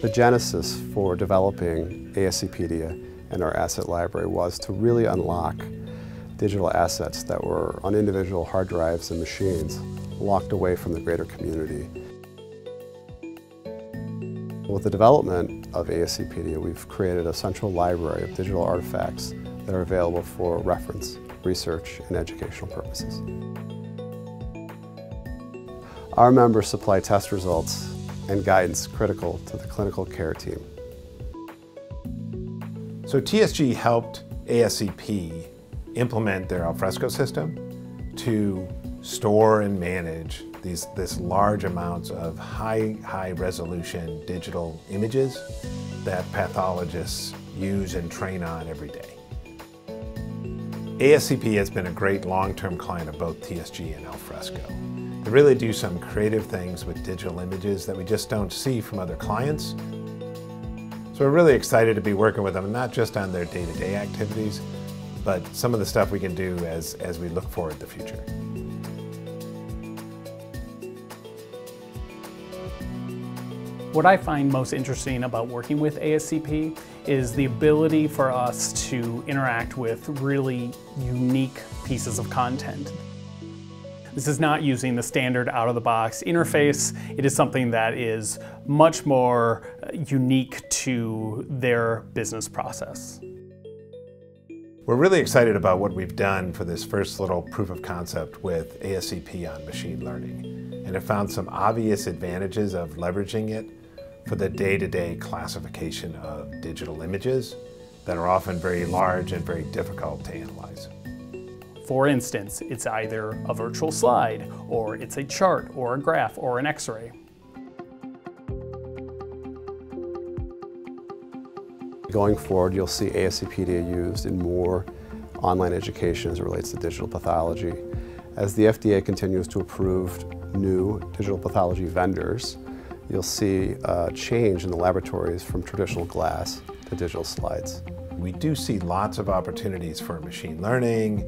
The genesis for developing ASCpedia and our asset library was to really unlock digital assets that were on individual hard drives and machines locked away from the greater community. With the development of ASCpedia, we've created a central library of digital artifacts that are available for reference, research, and educational purposes. Our members supply test results and guidance critical to the clinical care team. So TSG helped ASCP implement their Alfresco system to store and manage these this large amounts of high high resolution digital images that pathologists use and train on every day. ASCP has been a great long-term client of both TSG and Alfresco. They really do some creative things with digital images that we just don't see from other clients. So we're really excited to be working with them, not just on their day-to-day -day activities, but some of the stuff we can do as, as we look forward to the future. What I find most interesting about working with ASCP is the ability for us to interact with really unique pieces of content. This is not using the standard out-of-the-box interface. It is something that is much more uh, unique to their business process. We're really excited about what we've done for this first little proof of concept with ASCP on machine learning and have found some obvious advantages of leveraging it for the day-to-day -day classification of digital images that are often very large and very difficult to analyze. For instance, it's either a virtual slide, or it's a chart, or a graph, or an x-ray. Going forward, you'll see ASCpedia used in more online education as it relates to digital pathology. As the FDA continues to approve new digital pathology vendors, you'll see a change in the laboratories from traditional glass to digital slides. We do see lots of opportunities for machine learning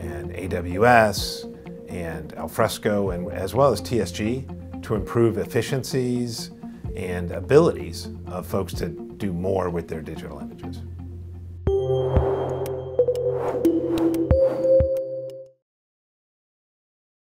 and AWS and Alfresco and as well as TSG to improve efficiencies and abilities of folks to do more with their digital images.